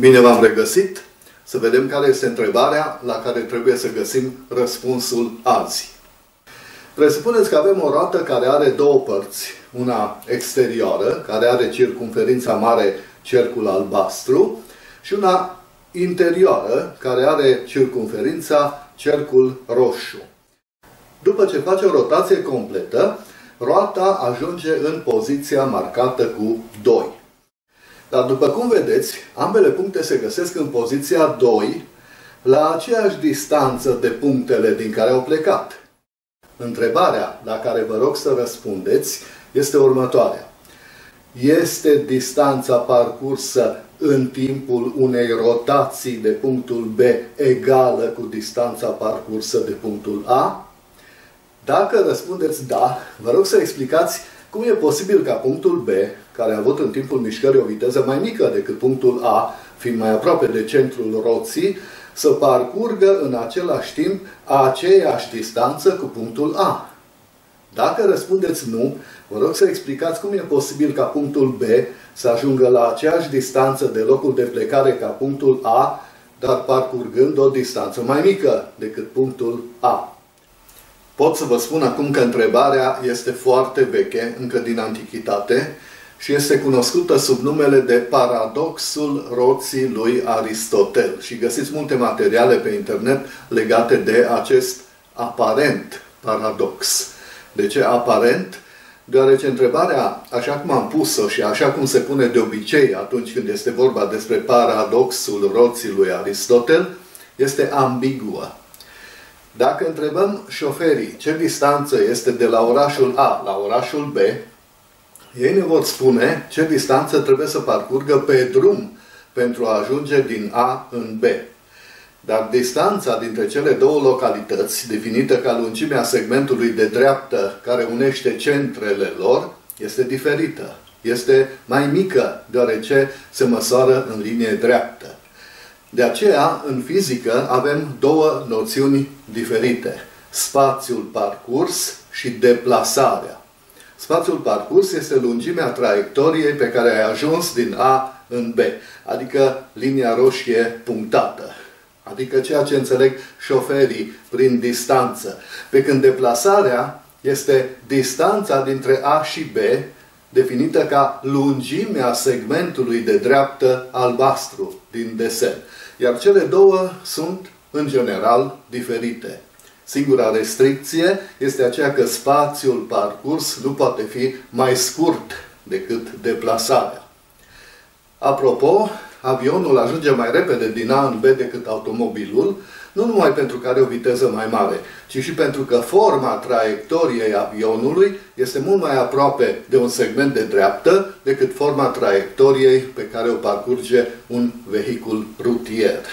Bine v-am regăsit! Să vedem care este întrebarea la care trebuie să găsim răspunsul azi. Presupuneți că avem o roată care are două părți. Una exterioară, care are circumferința mare, cercul albastru, și una interioară, care are circumferința, cercul roșu. După ce face o rotație completă, roata ajunge în poziția marcată cu 2. Dar după cum vedeți, ambele puncte se găsesc în poziția 2, la aceeași distanță de punctele din care au plecat. Întrebarea la care vă rog să răspundeți este următoarea. Este distanța parcursă în timpul unei rotații de punctul B egală cu distanța parcursă de punctul A? Dacă răspundeți da, vă rog să explicați cum e posibil ca punctul B, care a avut în timpul mișcării o viteză mai mică decât punctul A, fiind mai aproape de centrul roții, să parcurgă în același timp aceeași distanță cu punctul A? Dacă răspundeți nu, vă rog să explicați cum e posibil ca punctul B să ajungă la aceeași distanță de locul de plecare ca punctul A, dar parcurgând o distanță mai mică decât punctul A. Pot să vă spun acum că întrebarea este foarte veche, încă din Antichitate, și este cunoscută sub numele de paradoxul roții lui Aristotel. Și găsiți multe materiale pe internet legate de acest aparent paradox. De ce aparent? Deoarece întrebarea, așa cum am pus-o și așa cum se pune de obicei atunci când este vorba despre paradoxul roții lui Aristotel, este ambiguă. Dacă întrebăm șoferii ce distanță este de la orașul A la orașul B, ei ne vor spune ce distanță trebuie să parcurgă pe drum pentru a ajunge din A în B. Dar distanța dintre cele două localități, definită ca lungimea segmentului de dreaptă care unește centrele lor, este diferită. Este mai mică, deoarece se măsoară în linie dreaptă. De aceea, în fizică, avem două noțiuni diferite. Spațiul parcurs și deplasarea. Spațiul parcurs este lungimea traiectoriei pe care ai ajuns din A în B, adică linia roșie punctată, adică ceea ce înțeleg șoferii prin distanță. Pe când deplasarea este distanța dintre A și B, definită ca lungimea segmentului de dreaptă albastru din desen. Iar cele două sunt, în general, diferite. Singura restricție este aceea că spațiul parcurs nu poate fi mai scurt decât deplasarea. Apropo, avionul ajunge mai repede din A în B decât automobilul, nu numai pentru că are o viteză mai mare, ci și pentru că forma traiectoriei avionului este mult mai aproape de un segment de dreaptă decât forma traiectoriei pe care o parcurge un vehicul rutier.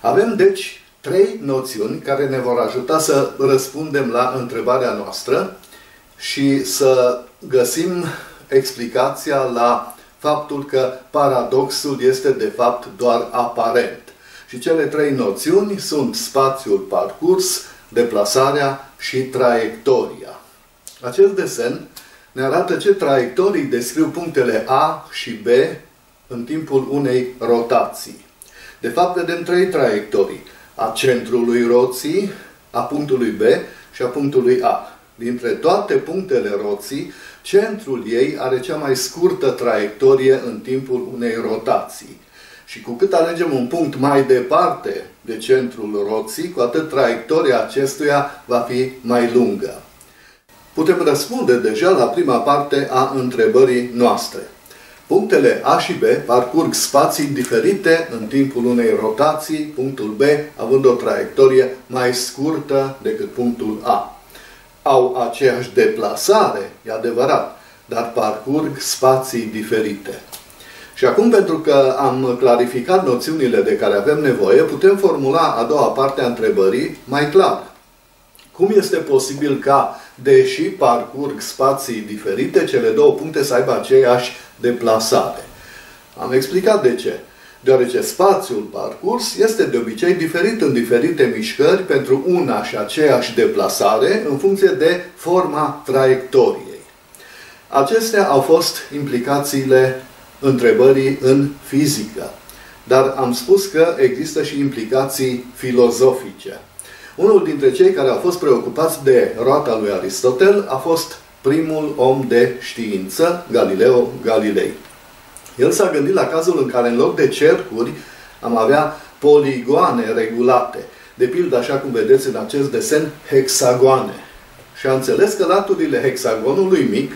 Avem, deci, trei noțiuni care ne vor ajuta să răspundem la întrebarea noastră și să găsim explicația la faptul că paradoxul este de fapt doar aparent. Și cele trei noțiuni sunt spațiul parcurs, deplasarea și traiectoria. Acest desen ne arată ce traiectorii descriu punctele A și B în timpul unei rotații. De fapt, vedem trei traiectorii. A centrului roții, a punctului B și a punctului A. Dintre toate punctele roții, centrul ei are cea mai scurtă traiectorie în timpul unei rotații. Și cu cât alegem un punct mai departe de centrul roții, cu atât traiectoria acestuia va fi mai lungă. Putem răspunde deja la prima parte a întrebării noastre. Punctele A și B parcurg spații diferite în timpul unei rotații, punctul B având o traiectorie mai scurtă decât punctul A. Au aceeași deplasare, e adevărat, dar parcurg spații diferite. Și acum, pentru că am clarificat noțiunile de care avem nevoie, putem formula a doua parte a întrebării mai clar. Cum este posibil ca, deși parcurg spații diferite, cele două puncte să aibă aceeași deplasare? Am explicat de ce. Deoarece spațiul parcurs este de obicei diferit în diferite mișcări pentru una și aceeași deplasare în funcție de forma traiectoriei. Acestea au fost implicațiile întrebării în fizică. dar am spus că există și implicații filozofice. Unul dintre cei care au fost preocupați de roata lui Aristotel a fost primul om de știință, Galileo Galilei. El s-a gândit la cazul în care în loc de cercuri am avea poligoane regulate. De pildă, așa cum vedeți în acest desen, hexagoane. Și a înțeles că laturile hexagonului mic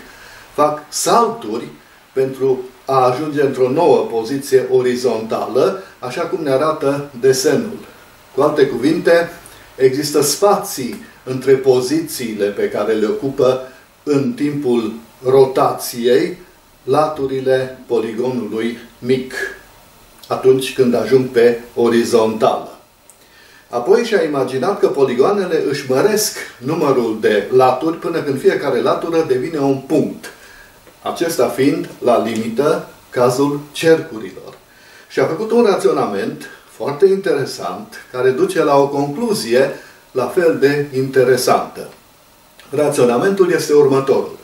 fac salturi pentru a ajunge într-o nouă poziție orizontală, așa cum ne arată desenul. Cu alte cuvinte, există spații între pozițiile pe care le ocupă în timpul rotației laturile poligonului mic, atunci când ajung pe orizontală. Apoi și-a imaginat că poligoanele își măresc numărul de laturi până când fiecare latură devine un punct. Acesta fiind, la limită, cazul cercurilor. Și a făcut un raționament foarte interesant, care duce la o concluzie la fel de interesantă. Raționamentul este următorul.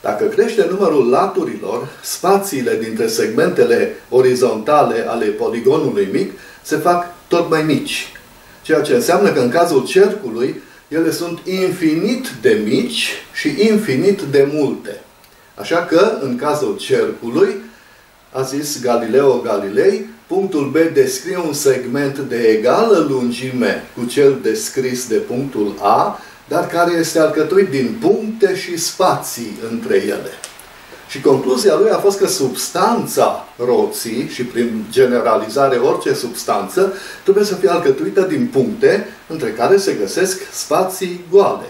Dacă crește numărul laturilor, spațiile dintre segmentele orizontale ale poligonului mic se fac tot mai mici. Ceea ce înseamnă că în cazul cercului, ele sunt infinit de mici și infinit de multe. Așa că, în cazul cercului, a zis Galileo Galilei, punctul B descrie un segment de egală lungime cu cel descris de punctul A, dar care este alcătuit din puncte și spații între ele. Și concluzia lui a fost că substanța roții, și prin generalizare orice substanță, trebuie să fie alcătuită din puncte între care se găsesc spații goale.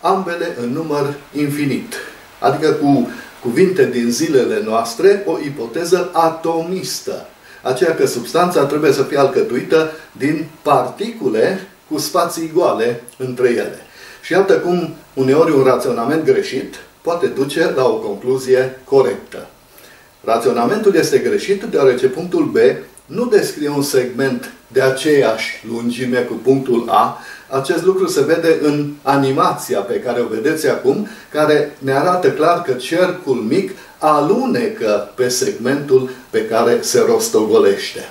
Ambele în număr infinit. Adică cu cuvinte din zilele noastre, o ipoteză atomistă. Aceea că substanța trebuie să fie alcătuită din particule cu spații goale între ele. Și iată cum uneori un raționament greșit poate duce la o concluzie corectă. Raționamentul este greșit deoarece punctul B nu descrie un segment de aceeași lungime cu punctul A. Acest lucru se vede în animația pe care o vedeți acum, care ne arată clar că cercul mic alunecă pe segmentul pe care se rostogolește.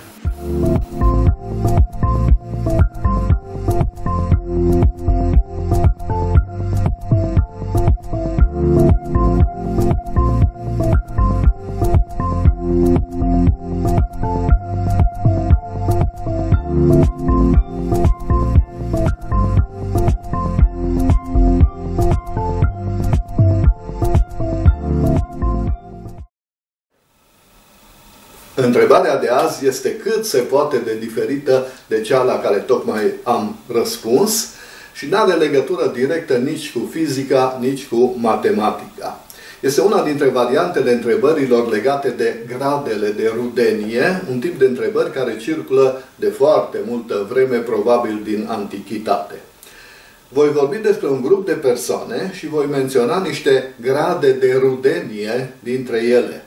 Întrebarea de azi este cât se poate de diferită de cea la care tocmai am răspuns și nu are legătură directă nici cu fizica, nici cu matematica. Este una dintre variantele întrebărilor legate de gradele de rudenie, un tip de întrebări care circulă de foarte multă vreme, probabil din antichitate. Voi vorbi despre un grup de persoane și voi menționa niște grade de rudenie dintre ele.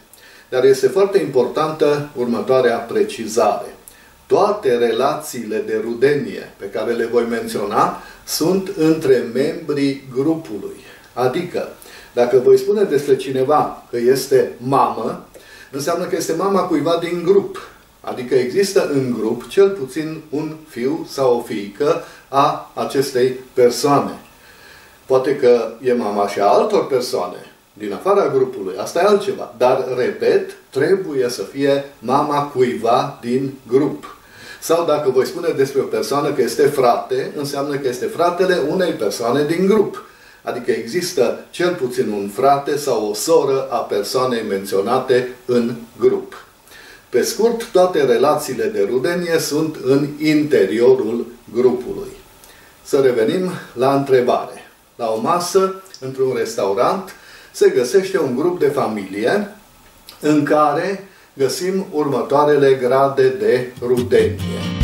Dar este foarte importantă următoarea precizare. Toate relațiile de rudenie pe care le voi menționa sunt între membrii grupului. Adică, dacă voi spune despre cineva că este mamă, înseamnă că este mama cuiva din grup. Adică există în grup cel puțin un fiu sau o fiică a acestei persoane. Poate că e mama și a altor persoane, din afara grupului. Asta e altceva. Dar, repet, trebuie să fie mama cuiva din grup. Sau dacă voi spune despre o persoană că este frate, înseamnă că este fratele unei persoane din grup. Adică există cel puțin un frate sau o soră a persoanei menționate în grup. Pe scurt, toate relațiile de rudenie sunt în interiorul grupului. Să revenim la întrebare. La o masă, într-un restaurant, se găsește un grup de familie în care găsim următoarele grade de rudenie.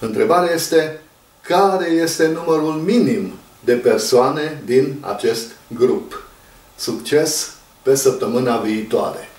Întrebarea este, care este numărul minim de persoane din acest grup? Succes pe săptămâna viitoare!